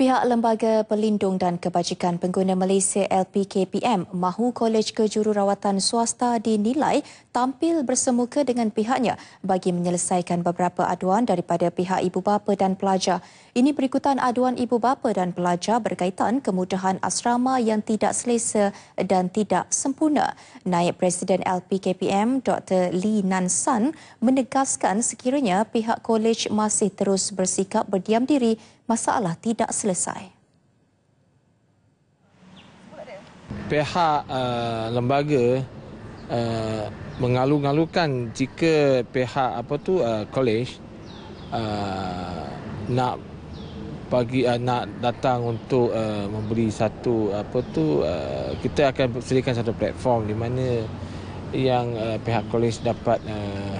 Pihak Lembaga Pelindung dan Kebajikan Pengguna Malaysia LPKPM mahu Kolej Kejururawatan Swasta dinilai tampil bersemuka dengan pihaknya bagi menyelesaikan beberapa aduan daripada pihak ibu bapa dan pelajar. Ini berikutan aduan ibu bapa dan pelajar berkaitan kemudahan asrama yang tidak selesa dan tidak sempurna. Naib Presiden LPKPM Dr. Lee Nansan menegaskan sekiranya pihak kolej masih terus bersikap berdiam diri masalah tidak selesai. Pihak uh, lembaga uh, mengalu-ngalukan jika pihak apa tu uh, college uh, nak bagi uh, nak datang untuk uh, memberi satu apa tu uh, kita akan sediakan satu platform di mana yang uh, pihak college dapat uh,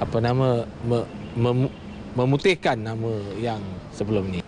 apa nama me, mem, memutihkan nama yang sebelum ini.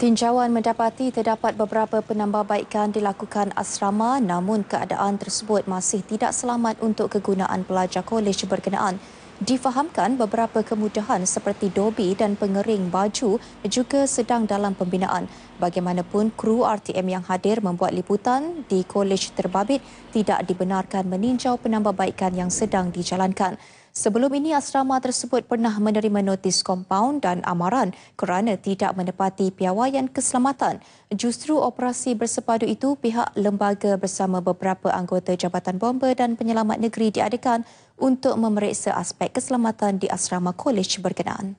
Tinjauan mendapati terdapat beberapa penambahbaikan dilakukan asrama namun keadaan tersebut masih tidak selamat untuk kegunaan pelajar kolej berkenaan. Difahamkan beberapa kemudahan seperti dobi dan pengering baju juga sedang dalam pembinaan. Bagaimanapun, kru RTM yang hadir membuat liputan di kolej terbabit tidak dibenarkan meninjau penambahbaikan yang sedang dijalankan. Sebelum ini asrama tersebut pernah menerima notis kompaun dan amaran kerana tidak menepati piawaian keselamatan. Justru operasi bersepadu itu pihak lembaga bersama beberapa anggota Jabatan Bomba dan Penyelamat Negeri diadakan untuk memeriksa aspek keselamatan di asrama kolej berkenaan.